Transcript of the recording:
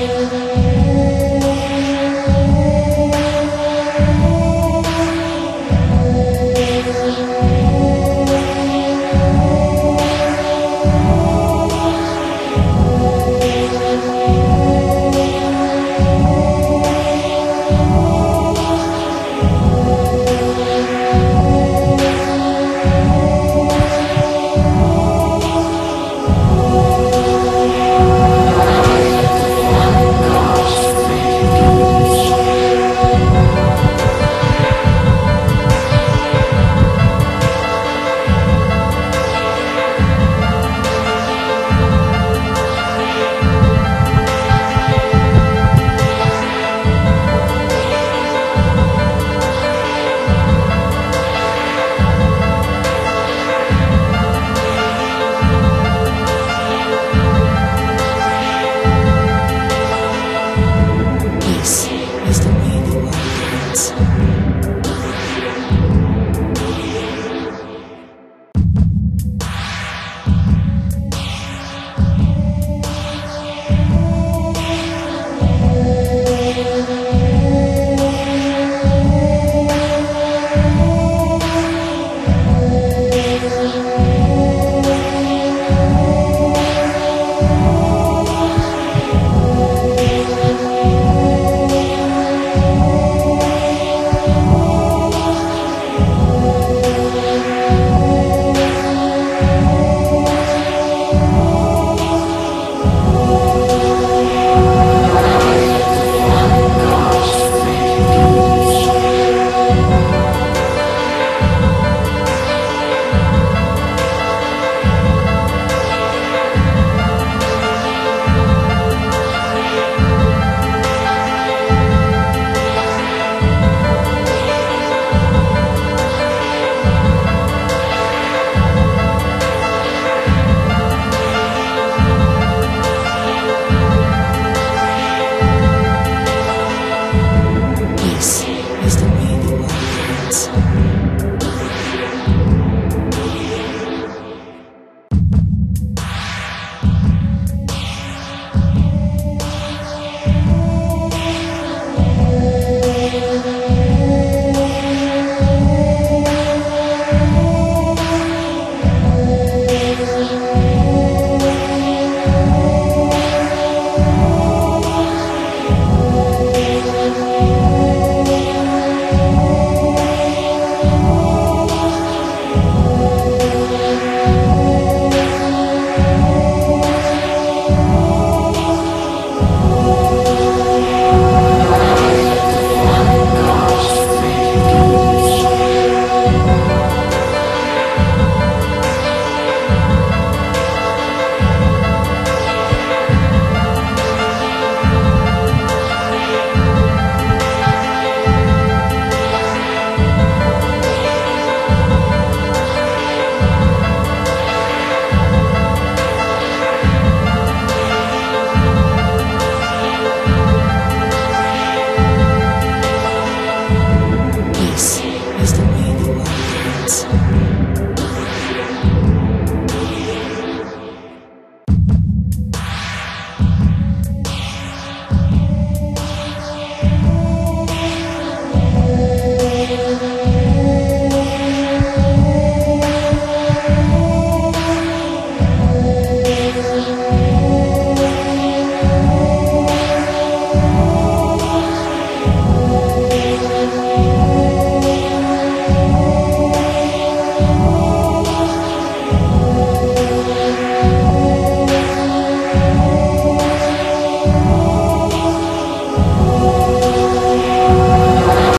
you. is the way the world ends.